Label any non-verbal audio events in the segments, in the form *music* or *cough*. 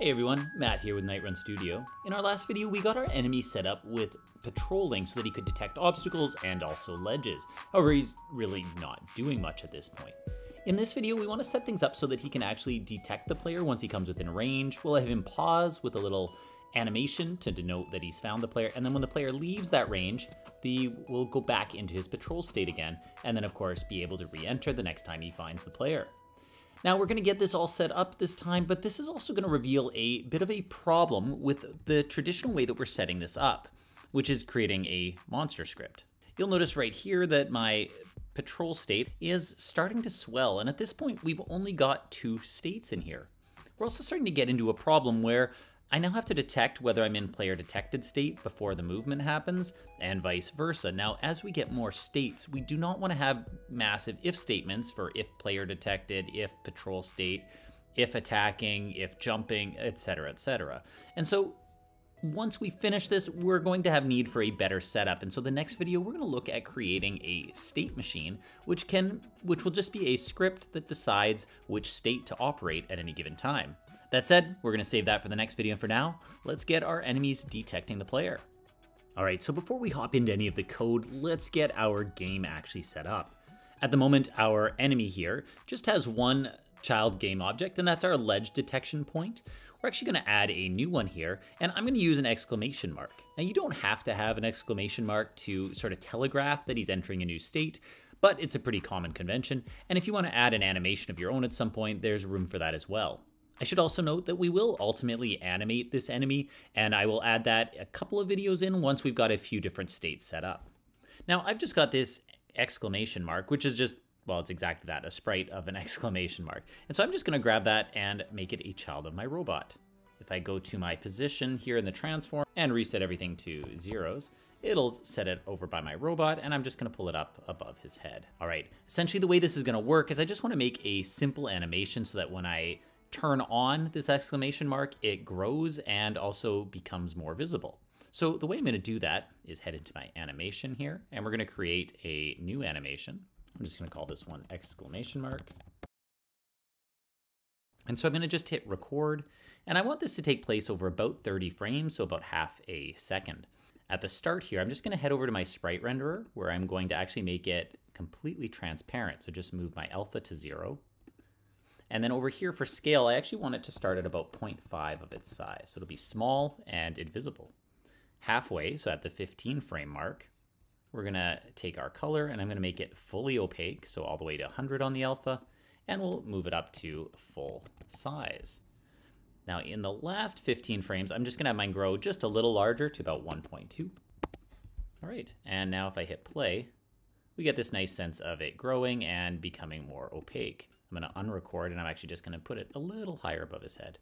Hey everyone, Matt here with Night Run Studio. In our last video, we got our enemy set up with patrolling so that he could detect obstacles and also ledges. However, he's really not doing much at this point. In this video, we want to set things up so that he can actually detect the player once he comes within range. We'll have him pause with a little animation to denote that he's found the player, and then when the player leaves that range, the will go back into his patrol state again, and then of course be able to re-enter the next time he finds the player. Now we're going to get this all set up this time, but this is also going to reveal a bit of a problem with the traditional way that we're setting this up, which is creating a monster script. You'll notice right here that my patrol state is starting to swell, and at this point we've only got two states in here. We're also starting to get into a problem where I now have to detect whether I'm in player detected state before the movement happens, and vice versa. Now, as we get more states, we do not want to have massive if statements for if player detected, if patrol state, if attacking, if jumping, etc., etc. And so once we finish this, we're going to have need for a better setup. And so the next video, we're going to look at creating a state machine, which can, which will just be a script that decides which state to operate at any given time. That said, we're to save that for the next video. For now, let's get our enemies detecting the player. All right, so before we hop into any of the code, let's get our game actually set up. At the moment, our enemy here just has one child game object, and that's our ledge detection point. We're actually to add a new one here, and I'm to use an exclamation mark. Now, you don't have to have an exclamation mark to sort of telegraph that he's entering a new state, but it's a pretty common convention, and if you want to add an animation of your own at some point, there's room for that as well. I should also note that we will ultimately animate this enemy, and I will add that a couple of videos in once we've got a few different states set up. Now, I've just got this exclamation mark, which is just, well, it's exactly that, a sprite of an *laughs* exclamation mark. And so I'm just going to grab that and make it a child of my robot. If I go to my position here in the transform and reset everything to zeros, it'll set it over by my robot and I'm just gonna pull it up above his head. All right, essentially the way this is gonna work is I just wanna make a simple animation so that when I turn on this exclamation mark, it grows and also becomes more visible. So the way I'm going to do that is head into my animation here, and we're going to create a new animation. I'm just going to call this one exclamation mark. And so I'm going to just hit record, and I want this to take place over about 30 frames, so about half a second. At the start here, I'm just going to head over to my sprite renderer, where I'm going to actually make it completely transparent. So just move my alpha to zero, and then over here for scale, I actually want it to start at about 0.5 of its size. So it'll be small and invisible. Halfway, so at the 15 frame mark, we're gonna take our color and I'm gonna make it fully opaque, so all the way to 100 on the alpha, and we'll move it up to full size. Now in the last 15 frames, I'm just gonna have mine grow just a little larger to about 1.2. All right, and now if I hit play, we get this nice sense of it growing and becoming more opaque. I'm going to unrecord and I'm actually just going to put it a little higher above his head.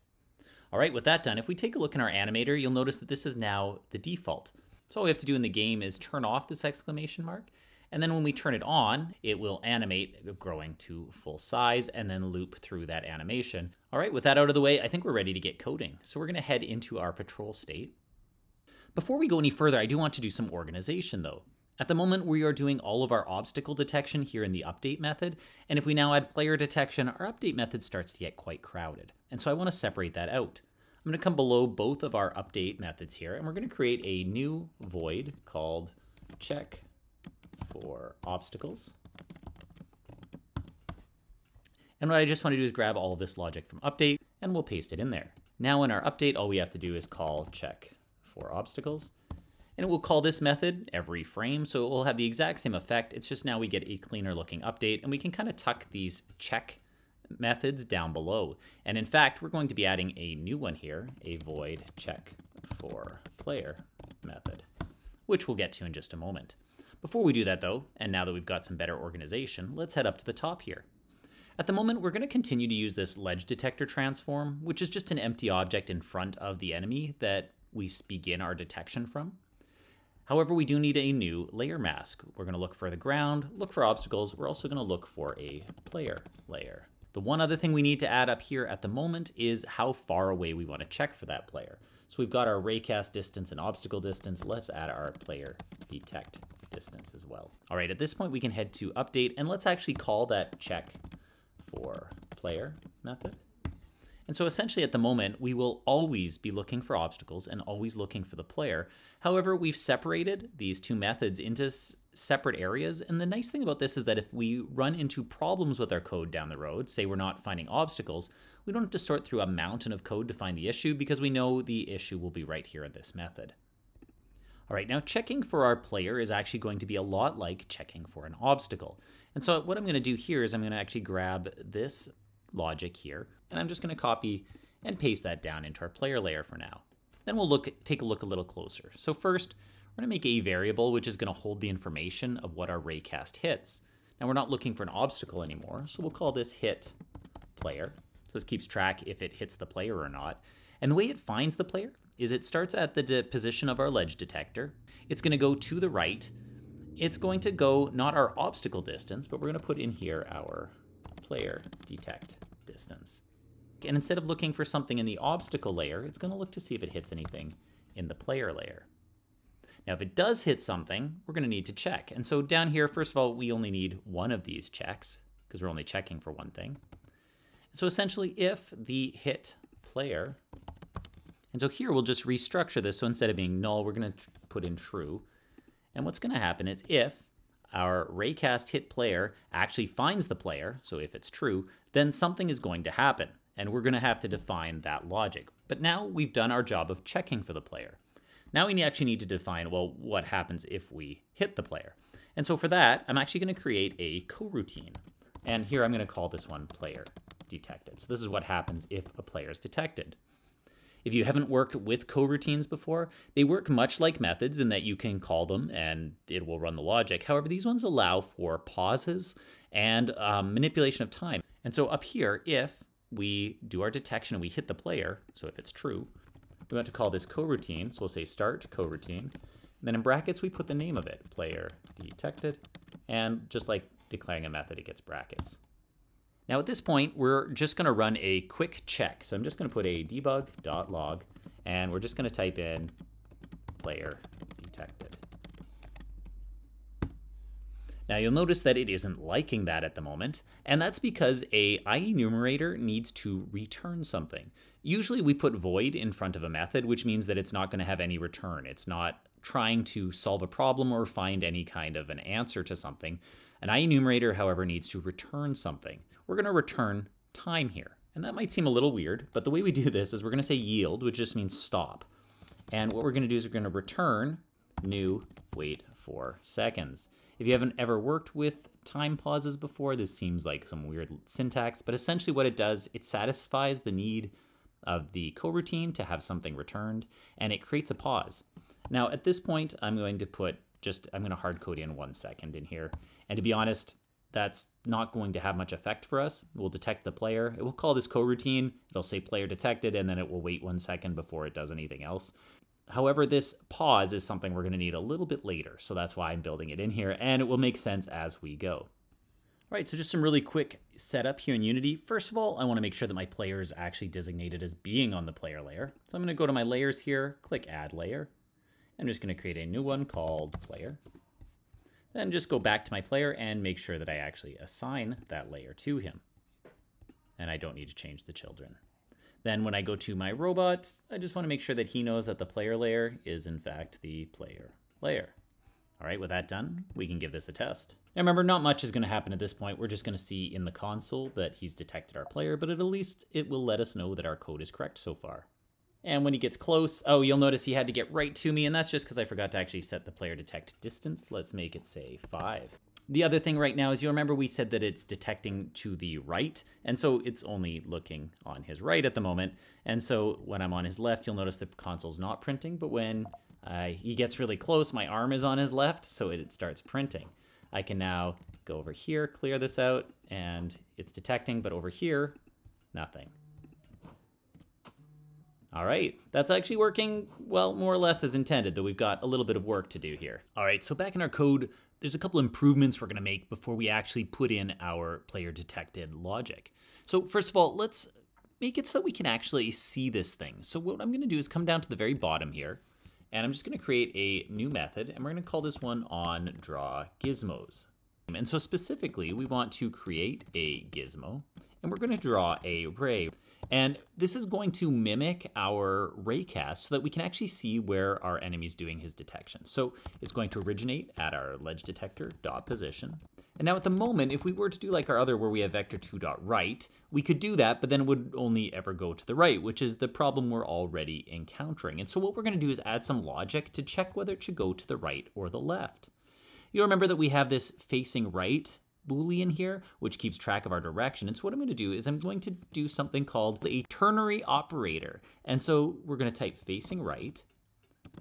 All right, with that done, if we take a look in our animator, you'll notice that this is now the default. So all we have to do in the game is turn off this exclamation mark, and then when we turn it on, it will animate growing to full size and then loop through that animation. All right, with that out of the way, I think we're ready to get coding. So we're gonna head into our patrol state. Before we go any further, I do want to do some organization though. At the moment, we are doing all of our obstacle detection here in the update method, and if we now add player detection, our update method starts to get quite crowded. And so I want to separate that out. I'm going to come below both of our update methods here, and we're going to create a new void called check for obstacles. And what I just want to do is grab all of this logic from update, and we'll paste it in there. Now in our update, all we have to do is call check for obstacles, and it will call this method every frame, so it will have the exact same effect. It's just now we get a cleaner looking update, and we can kind of tuck these check methods down below. And in fact, we're going to be adding a new one here, a void check for player method, which we'll get to in just a moment. Before we do that though, and now that we've got some better organization, let's head up to the top here. At the moment, we're going to continue to use this ledge detector transform, which is just an empty object in front of the enemy that we begin our detection from. However, we do need a new layer mask. We're going to look for the ground, look for obstacles. We're also going to look for a player layer. The one other thing we need to add up here at the moment is how far away we want to check for that player. So we've got our raycast distance and obstacle distance. Let's add our player detect distance as well. All right, at this point we can head to update and let's actually call that check for player method. And so essentially at the moment, we will always be looking for obstacles and always looking for the player. However, we've separated these two methods into separate areas. And the nice thing about this is that if we run into problems with our code down the road, say we're not finding obstacles, we don't have to sort through a mountain of code to find the issue because we know the issue will be right here in this method. All right, now checking for our player is actually going to be a lot like checking for an obstacle. And so what I'm going to do here is I'm going to actually grab this logic here, and I'm just going to copy and paste that down into our player layer for now. Then we'll look take a look a little closer. So first, we're going to make a variable which is going to hold the information of what our raycast hits. Now we're not looking for an obstacle anymore, so we'll call this hit player. So this keeps track if it hits the player or not. And the way it finds the player is it starts at the position of our ledge detector. It's going to go to the right. It's going to go not our obstacle distance, but we're going to put in here our player detect distance. And instead of looking for something in the obstacle layer, it's going to look to see if it hits anything in the player layer. Now, if it does hit something, we're going to need to check. And so down here, first of all, we only need one of these checks because we're only checking for one thing. So essentially, if the hit player and so here we'll just restructure this. So instead of being null, we're going to put in true. And what's going to happen is if our raycast hit player actually finds the player, so if it's true, then something is going to happen. And we're going to have to define that logic. But now we've done our job of checking for the player. Now we actually need to define, well, what happens if we hit the player. And so for that, I'm actually going to create a coroutine. And here I'm going to call this one player detected. So this is what happens if a player is detected. If you haven't worked with coroutines before, they work much like methods in that you can call them and it will run the logic. However, these ones allow for pauses and um, manipulation of time. And so up here, if we do our detection and we hit the player, so if it's true, we want to call this coroutine. So we'll say start coroutine. Then in brackets, we put the name of it, player detected. And just like declaring a method, it gets brackets. Now at this point, we're just gonna run a quick check. So I'm just gonna put a debug.log and we're just gonna type in player detected. Now you'll notice that it isn't liking that at the moment, and that's because a IEnumerator needs to return something. Usually we put void in front of a method, which means that it's not going to have any return. It's not trying to solve a problem or find any kind of an answer to something. An IEnumerator, however, needs to return something. We're going to return time here. And that might seem a little weird, but the way we do this is we're going to say yield, which just means stop. And what we're going to do is we're going to return new wait for seconds. If you haven't ever worked with time pauses before, this seems like some weird syntax, but essentially what it does, it satisfies the need of the coroutine to have something returned, and it creates a pause. Now at this point, I'm going to put just, I'm going to hard code in one second in here. And to be honest, that's not going to have much effect for us. We'll detect the player. It will call this coroutine. It'll say player detected, and then it will wait one second before it does anything else. However, this pause is something we're going to need a little bit later, so that's why I'm building it in here, and it will make sense as we go. All right, so just some really quick setup here in Unity. First of all, I want to make sure that my player is actually designated as being on the player layer. So I'm going to go to my layers here, click add layer. I'm just going to create a new one called player. Then just go back to my player and make sure that I actually assign that layer to him. And I don't need to change the children. Then when I go to my robot, I just want to make sure that he knows that the player layer is in fact the player layer. All right, with that done, we can give this a test. Now remember, not much is going to happen at this point. We're just going to see in the console that he's detected our player, but at least it will let us know that our code is correct so far. And when he gets close, oh, you'll notice he had to get right to me, and that's just because I forgot to actually set the player detect distance. Let's make it say five. The other thing right now is you'll remember we said that it's detecting to the right, and so it's only looking on his right at the moment. And so when I'm on his left, you'll notice the console's not printing, but when uh, he gets really close, my arm is on his left, so it starts printing. I can now go over here, clear this out, and it's detecting, but over here, nothing. All right, that's actually working, well, more or less as intended, though we've got a little bit of work to do here. All right, so back in our code, there's a couple improvements we're gonna make before we actually put in our player detected logic. So first of all, let's make it so that we can actually see this thing. So what I'm gonna do is come down to the very bottom here, and I'm just gonna create a new method, and we're gonna call this one on draw gizmos. And so specifically, we want to create a gizmo, and we're gonna draw a ray. And this is going to mimic our raycast so that we can actually see where our enemy's doing his detection. So it's going to originate at our ledge detector dot position. And now at the moment, if we were to do like our other where we have vector 2 dot right, we could do that, but then it would only ever go to the right, which is the problem we're already encountering. And so what we're gonna do is add some logic to check whether it should go to the right or the left. You'll remember that we have this facing right Boolean here, which keeps track of our direction. And so what I'm going to do is I'm going to do something called a ternary operator. And so we're going to type facing right,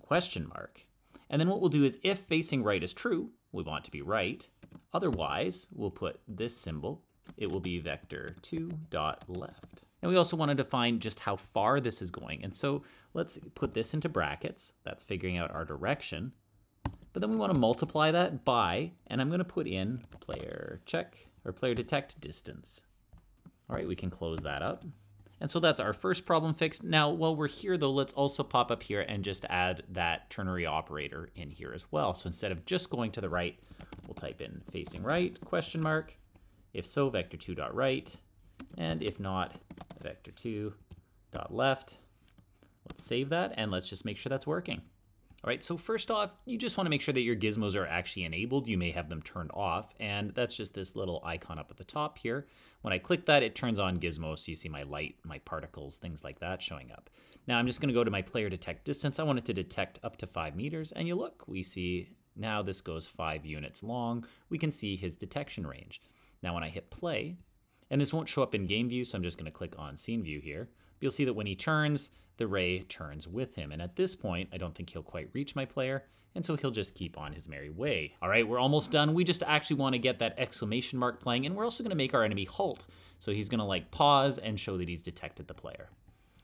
question mark. And then what we'll do is if facing right is true, we want to be right. Otherwise, we'll put this symbol. It will be vector 2 dot left. And we also want to define just how far this is going. And so let's put this into brackets. That's figuring out our direction. But then we want to multiply that by, and I'm going to put in player check or player detect distance. All right, we can close that up. And so that's our first problem fixed. Now, while we're here though, let's also pop up here and just add that ternary operator in here as well. So instead of just going to the right, we'll type in facing right, question mark. If so, vector 2 dot right. And if not, vector 2 dot left. Let's save that and let's just make sure that's working. All right, so first off, you just wanna make sure that your gizmos are actually enabled. You may have them turned off, and that's just this little icon up at the top here. When I click that, it turns on gizmos, so you see my light, my particles, things like that showing up. Now I'm just gonna go to my player detect distance. I want it to detect up to five meters, and you look, we see now this goes five units long. We can see his detection range. Now when I hit play, and this won't show up in game view, so I'm just gonna click on scene view here, you'll see that when he turns, the ray turns with him. And at this point, I don't think he'll quite reach my player, and so he'll just keep on his merry way. All right, we're almost done. We just actually want to get that exclamation mark playing, and we're also going to make our enemy halt. So he's going to like pause and show that he's detected the player.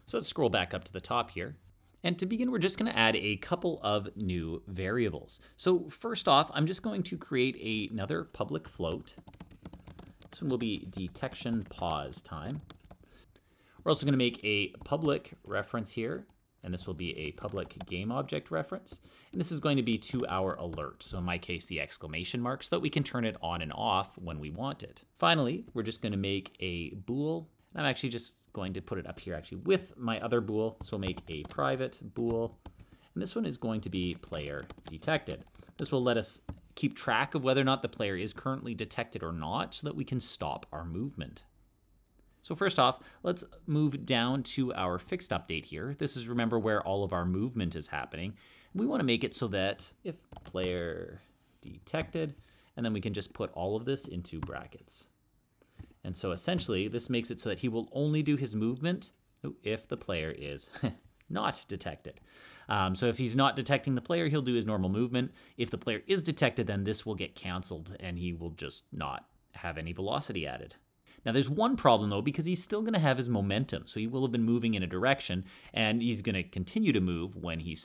So let's scroll back up to the top here. And to begin, we're just going to add a couple of new variables. So first off, I'm just going to create another public float. This one will be detection pause time. We're also going to make a public reference here, and this will be a public game object reference. And this is going to be to our alert, so in my case, the exclamation mark, so that we can turn it on and off when we want it. Finally, we're just going to make a bool, and I'm actually just going to put it up here actually with my other bool, so we'll make a private bool, and this one is going to be player detected. This will let us keep track of whether or not the player is currently detected or not, so that we can stop our movement. So first off, let's move down to our fixed update here. This is, remember, where all of our movement is happening. We want to make it so that if player detected, and then we can just put all of this into brackets. And so essentially, this makes it so that he will only do his movement if the player is *laughs* not detected. Um, so if he's not detecting the player, he'll do his normal movement. If the player is detected, then this will get canceled and he will just not have any velocity added. Now, there's one problem though, because he's still going to have his momentum. So he will have been moving in a direction, and he's going to continue to move when he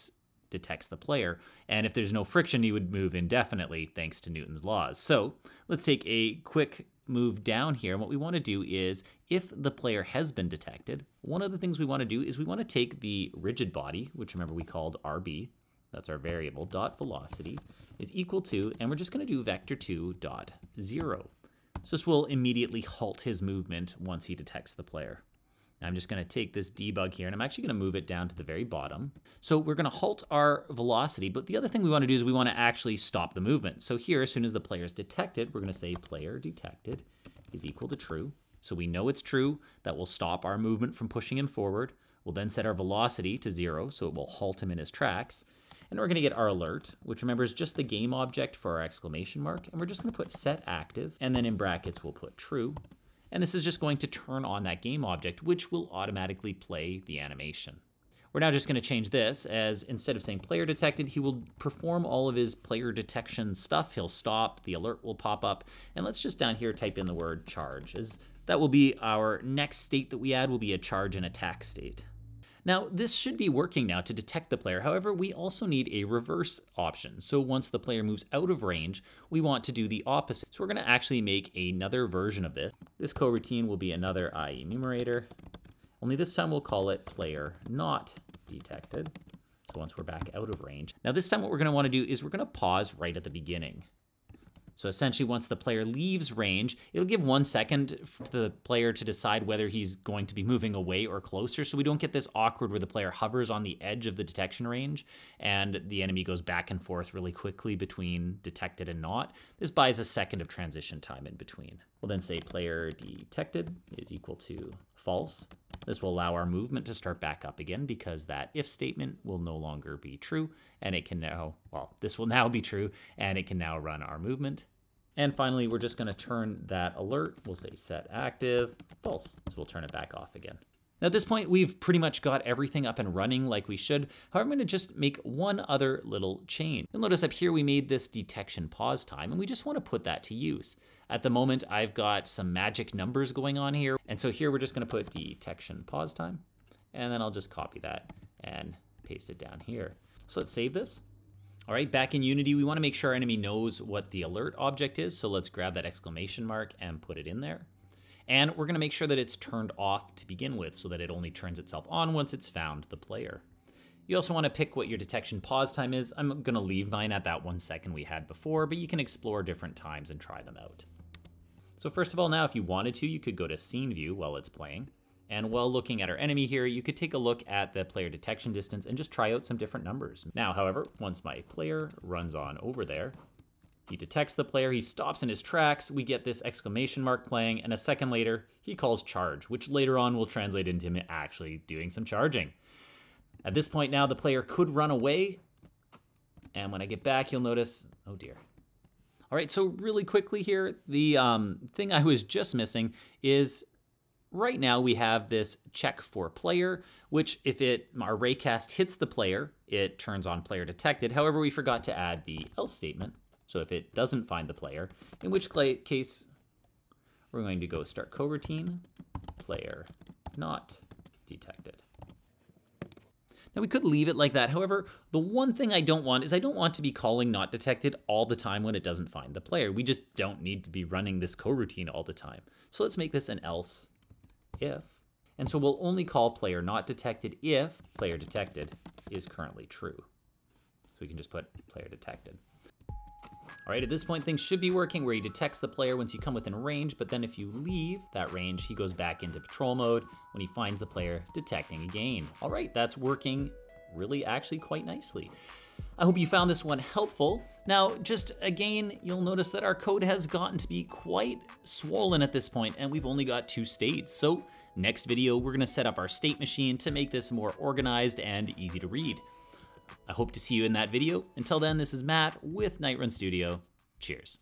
detects the player. And if there's no friction, he would move indefinitely thanks to Newton's laws. So let's take a quick move down here. And what we want to do is, if the player has been detected, one of the things we want to do is we want to take the rigid body, which remember we called RB, that's our variable, dot velocity, is equal to, and we're just going to do vector 2 dot 0. So this will immediately halt his movement once he detects the player. I'm just going to take this debug here and I'm actually going to move it down to the very bottom. So we're going to halt our velocity, but the other thing we want to do is we want to actually stop the movement. So here, as soon as the player is detected, we're going to say player detected is equal to true. So we know it's true. That will stop our movement from pushing him forward. We'll then set our velocity to zero, so it will halt him in his tracks. And we're going to get our alert, which remember is just the game object for our exclamation mark. And we're just going to put set active, and then in brackets we'll put true. And this is just going to turn on that game object, which will automatically play the animation. We're now just going to change this as instead of saying player detected, he will perform all of his player detection stuff. He'll stop, the alert will pop up, and let's just down here type in the word charge as that will be our next state that we add will be a charge and attack state. Now, this should be working now to detect the player. However, we also need a reverse option. So once the player moves out of range, we want to do the opposite. So we're going to actually make another version of this. This coroutine will be another IEnumerator, only this time we'll call it player not detected. So once we're back out of range. Now this time what we're going to want to do is we're going to pause right at the beginning. So essentially, once the player leaves range, it'll give one second to the player to decide whether he's going to be moving away or closer. So we don't get this awkward where the player hovers on the edge of the detection range and the enemy goes back and forth really quickly between detected and not. This buys a second of transition time in between. We'll then say player detected is equal to false. This will allow our movement to start back up again because that if statement will no longer be true and it can now, well, this will now be true and it can now run our movement. And finally, we're just gonna turn that alert. We'll say set active, false. So we'll turn it back off again. Now at this point, we've pretty much got everything up and running like we should. However, I'm gonna just make one other little change. You'll notice up here we made this detection pause time, and we just wanna put that to use. At the moment, I've got some magic numbers going on here. And so here we're just gonna put detection pause time, and then I'll just copy that and paste it down here. So let's save this. All right, back in Unity, we wanna make sure our enemy knows what the alert object is. So let's grab that exclamation mark and put it in there. And we're gonna make sure that it's turned off to begin with so that it only turns itself on once it's found the player. You also wanna pick what your detection pause time is. I'm gonna leave mine at that one second we had before, but you can explore different times and try them out. So first of all, now if you wanted to, you could go to scene view while it's playing. And while looking at our enemy here, you could take a look at the player detection distance and just try out some different numbers. Now, however, once my player runs on over there, he detects the player, he stops in his tracks, we get this exclamation mark playing, and a second later, he calls charge, which later on will translate into him actually doing some charging. At this point now, the player could run away, and when I get back, you'll notice, oh dear. All right, so really quickly here, the um, thing I was just missing is right now we have this check for player, which if it our raycast hits the player, it turns on player detected. However, we forgot to add the else statement, so if it doesn't find the player, in which case we're going to go start coroutine, player not detected. Now we could leave it like that. However, the one thing I don't want is I don't want to be calling not detected all the time when it doesn't find the player. We just don't need to be running this coroutine all the time. So let's make this an else if. And so we'll only call player not detected if player detected is currently true. So we can just put player detected. All right, at this point, things should be working where he detects the player once you come within range, but then if you leave that range, he goes back into patrol mode when he finds the player detecting again. All right, that's working really actually quite nicely. I hope you found this one helpful. Now, just again, you'll notice that our code has gotten to be quite swollen at this point, and we've only got two states. So next video, we're gonna set up our state machine to make this more organized and easy to read. I hope to see you in that video. Until then, this is Matt with Night Run Studio. Cheers.